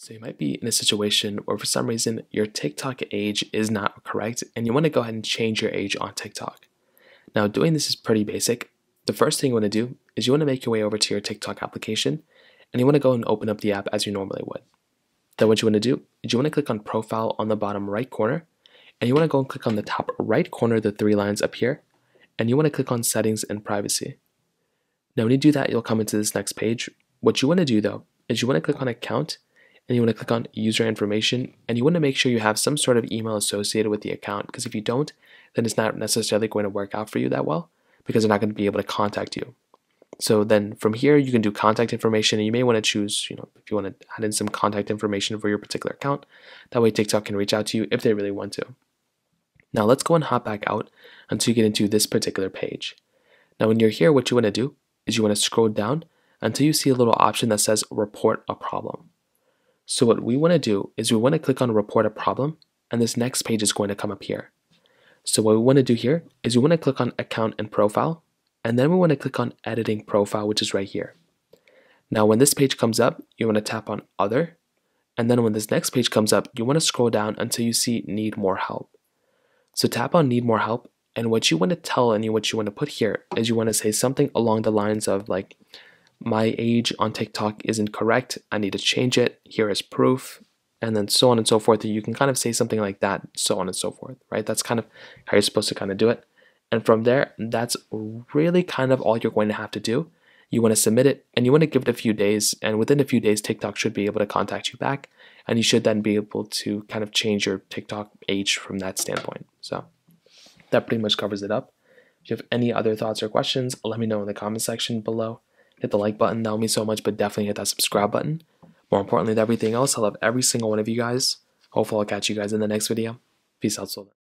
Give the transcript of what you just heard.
So you might be in a situation where for some reason your TikTok age is not correct and you want to go ahead and change your age on TikTok. Now doing this is pretty basic. The first thing you want to do is you want to make your way over to your TikTok application and you want to go and open up the app as you normally would. Then what you want to do is you want to click on profile on the bottom right corner and you want to go and click on the top right corner, the three lines up here, and you want to click on settings and privacy. Now when you do that, you'll come into this next page. What you want to do though is you want to click on account and you want to click on user information and you want to make sure you have some sort of email associated with the account because if you don't, then it's not necessarily going to work out for you that well because they're not going to be able to contact you. So then from here, you can do contact information and you may want to choose, you know, if you want to add in some contact information for your particular account. That way TikTok can reach out to you if they really want to. Now let's go and hop back out until you get into this particular page. Now when you're here, what you want to do is you want to scroll down until you see a little option that says report a problem. So what we want to do is we want to click on report a problem and this next page is going to come up here. So what we want to do here is we want to click on account and profile and then we want to click on editing profile which is right here. Now when this page comes up you want to tap on other and then when this next page comes up you want to scroll down until you see need more help. So tap on need more help and what you want to tell and what you want to put here is you want to say something along the lines of like my age on TikTok isn't correct. I need to change it. Here is proof. And then so on and so forth. You can kind of say something like that, so on and so forth, right? That's kind of how you're supposed to kind of do it. And from there, that's really kind of all you're going to have to do. You want to submit it and you want to give it a few days. And within a few days, TikTok should be able to contact you back. And you should then be able to kind of change your TikTok age from that standpoint. So that pretty much covers it up. If you have any other thoughts or questions, let me know in the comment section below hit the like button, that would mean so much, but definitely hit that subscribe button. More importantly than everything else, I love every single one of you guys. Hopefully I'll catch you guys in the next video. Peace out, Soldier.